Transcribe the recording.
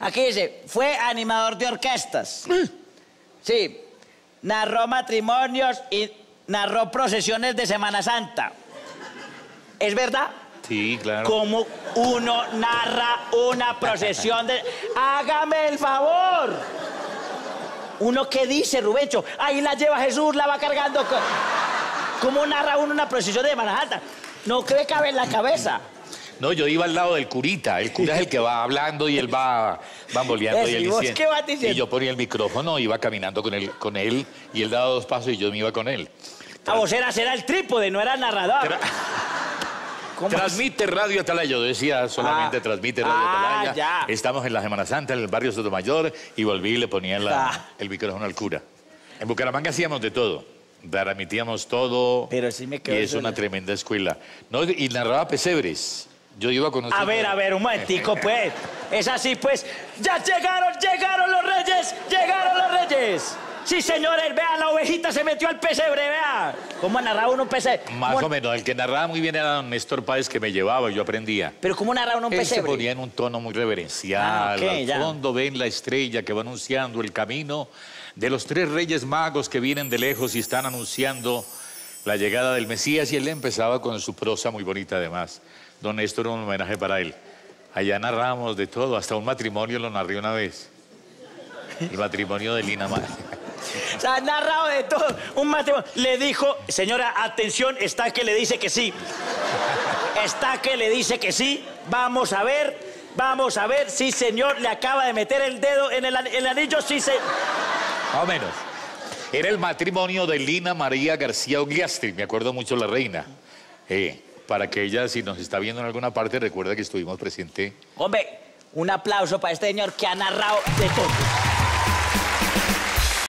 Aquí dice, fue animador de orquestas. Sí. Narró matrimonios y narró procesiones de Semana Santa. ¿Es verdad? Sí, claro. ¿Cómo uno narra una procesión de... Hágame el favor. ¿Uno qué dice, Rubencho? Ahí la lleva Jesús, la va cargando. co- ¿Cómo narra uno una procesión de Semana Santa? No cree cabe en la cabeza. No, yo iba al lado del curita. El cura es el que va hablando y él va bamboleando y él ¿y vos diciendo- qué vas diciendo? Y yo ponía el micrófono, iba caminando con él, con él y él daba dos pasos y yo me iba con él. A vos era, era el trípode, no era el narrador. Tra- ¿Cómo Transmite Radio Atalaya. Yo decía solamente Ah. transmite Radio Ah, Atalaya. ya. Estamos en la Semana Santa, en el barrio Sotomayor, y volví y le ponía la- Ah. el micrófono al cura. En Bucaramanga hacíamos de todo. Transmitíamos todo. Pero sí me quedó Y es una en- tremenda escuela. No, y narraba pesebres. Yo iba con A ver, a ver, un momentico, pues. Es así, pues. ¡Ya llegaron, llegaron los reyes! ¡Llegaron los reyes! Sí, señores, vea, la ovejita se metió al pesebre, vea. ¿Cómo narraba uno un pesebre? Más ¿Cómo- o menos. El que narraba muy bien era don Néstor Páez, que me llevaba y yo aprendía. Pero ¿cómo narraba uno un Él se pesebre? ponía en un tono muy reverencial. Ah, ok, Al ya. fondo ven la estrella que va anunciando el camino de los tres reyes magos que vienen de lejos y están anunciando la llegada del Mesías. Y él empezaba con su prosa muy bonita además. Don Néstor, un homenaje para él. Allá narramos de todo, hasta un matrimonio lo narré una vez. El matrimonio de Lina Mar. O sea, ha narrado de todo. Un matrimonio. Le dijo, señora, atención, está que le dice que sí. Está que le dice que sí. Vamos a ver, vamos a ver. Sí, señor, le acaba de meter el dedo en el anillo, sí, se... Más o menos. Era el matrimonio de Lina María García Ogliastri, me acuerdo mucho la reina. Eh, para que ella, si nos está viendo en alguna parte, recuerda que estuvimos presentes. Hombre, un aplauso para este señor que ha narrado de todo.